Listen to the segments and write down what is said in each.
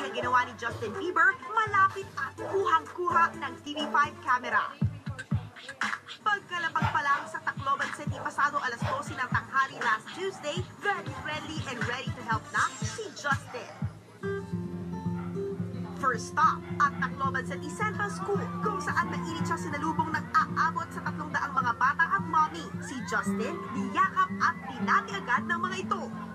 na ginawa ni Justin Bieber, malapit at kuhang-kuha ng TV5 camera. Pagkalapag pa lang sa Tacloban City pasado alas 12 ng tanghali last Tuesday, very friendly and ready to help na si Justin. First stop at Tacloban City Central School kung saan mainit siya sinalubong ng aabot sa tatlong daang mga bata at mommy. Si Justin, niyakap at pinati agad ng mga ito.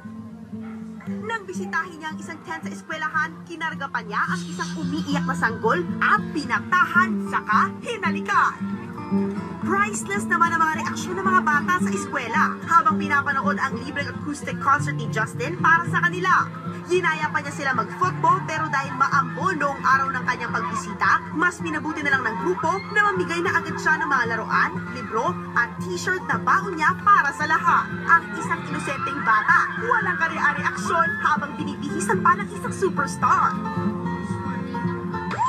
Nang bisitahin niya ang isang tent sa eskwelahan, kinarga pa niya ang isang umiiyak na sanggol at pinaktahan saka hinalikan. Priceless naman ang mga reaksyon ng mga bata sa eskwela habang pinapanood ang libreng acoustic concert ni Justin para sa kanila. Ginaya pa niya sila mag-football pero dahil maambo noong araw ng kanyang pagbisita, mas minabuti na lang ng grupo na mamigay na agad siya ng mga laruan, libro at t-shirt na baon niya para sa lahat. Ang isang inosenteng bata, walang kare-reaksyon habang binibihisan pa ng isang superstar.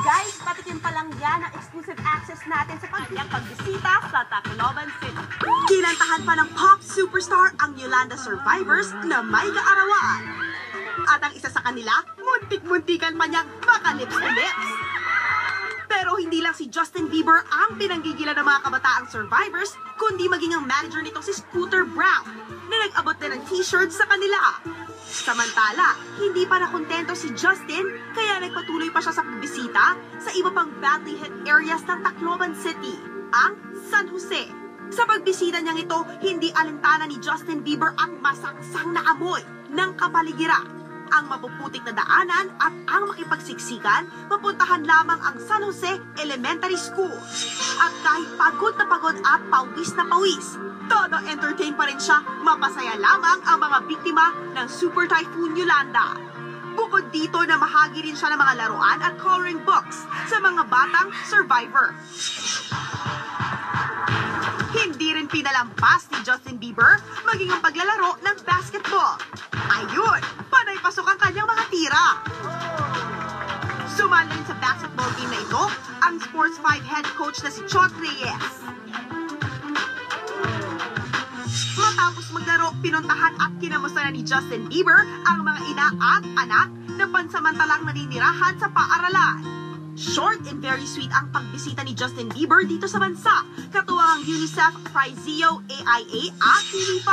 Guys, patikim pa lang yan ang exclusive access natin sa kanyang pagbisita sa Tacloban City. Kinantahan pa ng pop superstar ang Yolanda Survivors na may kaarawan. At ang isa sa kanila, muntik-muntikan pa niyang makalips-lips. Justin Bieber ang pinanggigilan ng mga kabataang survivors, kundi maging ang manager nitong si Scooter Brown na nag-abot din ng t-shirt sa kanila. Samantala, hindi pa nakontento si Justin kaya nagpatuloy pa siya sa pagbisita sa iba pang badly hit areas ng Tacloban City, ang San Jose. Sa pagbisita niyang ito, hindi alintana ni Justin Bieber ang masangsang na amoy ng kapaligiran ang mapuputik na daanan at ang makipagsiksikan, mapuntahan lamang ang San Jose Elementary School. At kahit pagod na pagod at pawis na pawis, todo entertain pa rin siya, mapasaya lamang ang mga biktima ng Super Typhoon Yolanda. Bukod dito na mahagi rin siya ng mga laruan at coloring books sa mga batang survivor. Hindi rin pinalampas ni Justin Bieber maging ang paglalaro ng basketball. Game na ito ang Sports 5 head coach na si Chot Reyes. Matapos maglaro, pinuntahan at kinamusta na ni Justin Bieber ang mga ina at anak na pansamantalang naninirahan sa paaralan. Short and very sweet ang pagbisita ni Justin Bieber dito sa bansa, katuwang ang UNICEF, Prizeo, AIA at TV5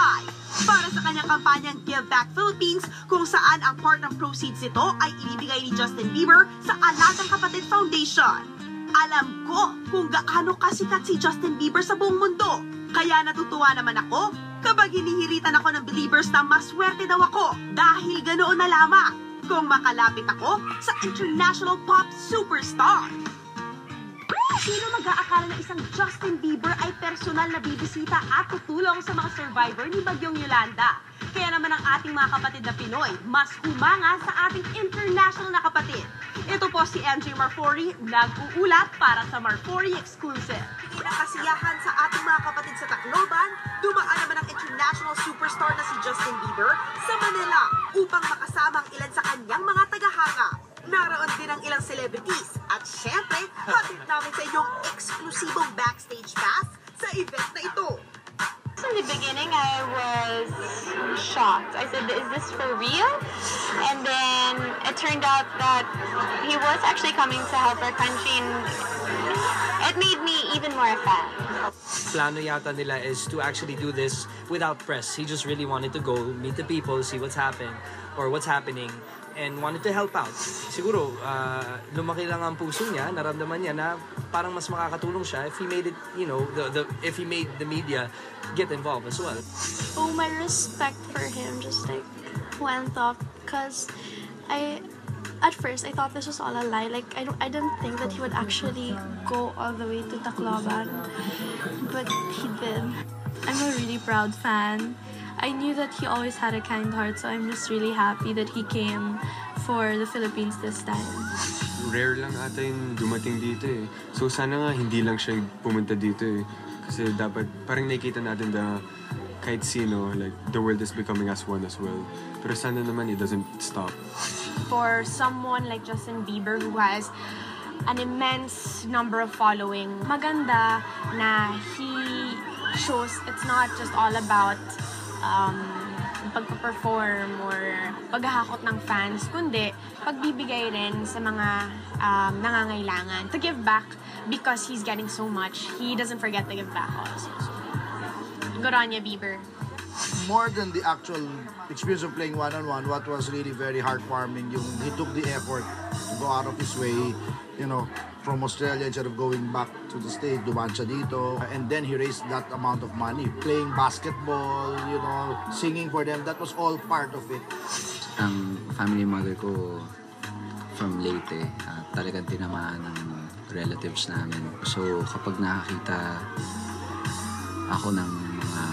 para sa kanyang kampanyang Give Back Philippines kung saan ang part ng proceeds nito ay ibibigay ni Justin Bieber sa Alagang Kapatid Foundation. Alam ko kung gaano kasikat si Justin Bieber sa buong mundo. Kaya natutuwa naman ako kapag hinihiritan ako ng believers na maswerte daw ako dahil ganoon na lamang kung makalapit ako sa international pop superstar. Sino mag-aakala na isang Justin Bieber ay personal na bibisita at tutulong sa mga survivor ni Bagyong Yolanda? Kaya naman ang ating mga kapatid na Pinoy, mas humanga sa ating international na kapatid. Ito po si MJ Marfori, nag-uulat para sa Marfori Exclusive. Kinakasiyahan sa ating mga kapatid sa Tacloban, dumaan naman ang international superstar na si Justin Bieber sa Manila upang makasama ang ilan sa kanyang mga tagahanga. Naroon din ang ilang celebrities at syempre, hatid namin sa inyong I said, is this for real? And then it turned out that he was actually coming to help our country and it made me even more a fan. plano yata nila is to actually do this without press. He just really wanted to go meet the people, see what's happening or what's happening and wanted to help out. Siguro, uh, lumaki lang ang puso niya, naramdaman niya na parang mas makakatulong siya if he made it, you know, the, the, if he made the media get involved as well. Oh, my respect for him just like went up because I at first I thought this was all a lie. Like I don't I didn't think that he would actually go all the way to Tacloban, but he did. I'm a really proud fan. I knew that he always had a kind heart, so I'm just really happy that he came for the Philippines this time. rare lang ata yung dumating dito eh. So sana nga hindi lang siya pumunta dito eh. Kasi dapat parang nakikita natin na kahit sino, like the world is becoming as one as well. Pero sana naman it doesn't stop. for someone like Justin Bieber who has an immense number of following. Maganda na he shows it's not just all about um, pagpa-perform or paghahakot ng fans, kundi pagbibigay rin sa mga um, nangangailangan. To give back because he's getting so much, he doesn't forget to give back also. So, good on you, Bieber. more than the actual experience of playing one-on-one, what was really very heartwarming, yung he took the effort to go out of his way, you know, from Australia instead of going back to the States, dumaan siya dito. And then he raised that amount of money. Playing basketball, you know, singing for them, that was all part of it. ang family mother ko from Leyte, uh, talagang tinamaan ng relatives namin. So kapag nakakita ako ng mga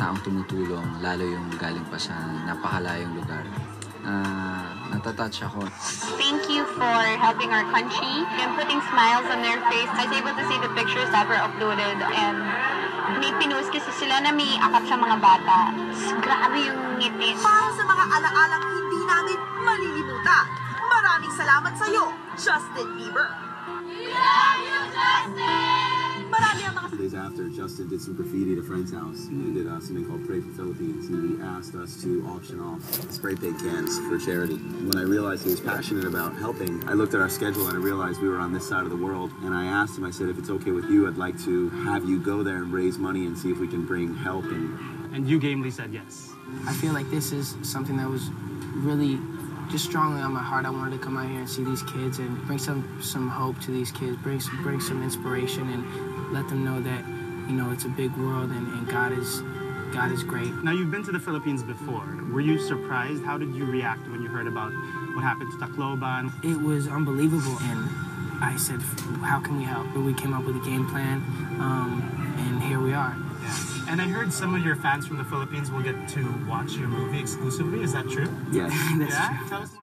taong tumutulong, lalo yung galing pa sa napakalayong lugar, uh, natatouch ako. Thank you for helping our country and putting smiles on their face. I was able to see the pictures that were uploaded and may pinost kasi sila na may akap sa mga bata. Grabe yung ngiti. Para sa mga alaalang hindi namin malilimutan. Maraming salamat sa iyo, Justin Bieber. Marami ang mga days after, Justin did some graffiti at a friend's house. He did uh, something called Pray for Philippines. He asked us to auction off spray paint cans for charity. When I realized he was passionate about helping, I looked at our schedule and I realized we were on this side of the world. And I asked him, I said, if it's okay with you, I'd like to have you go there and raise money and see if we can bring help and and you gamely said yes. I feel like this is something that was really just strongly on my heart. I wanted to come out here and see these kids and bring some some hope to these kids, bring some, bring some inspiration, and let them know that you know it's a big world and, and God is God is great. Now you've been to the Philippines before. Were you surprised? How did you react when you heard about what happened to Tacloban? It was unbelievable, and I said, "How can we help?" But we came up with a game plan, um, and here we are. Yeah. And I heard some of your fans from the Philippines will get to watch your movie exclusively. Is that true? yes. That's yeah. true.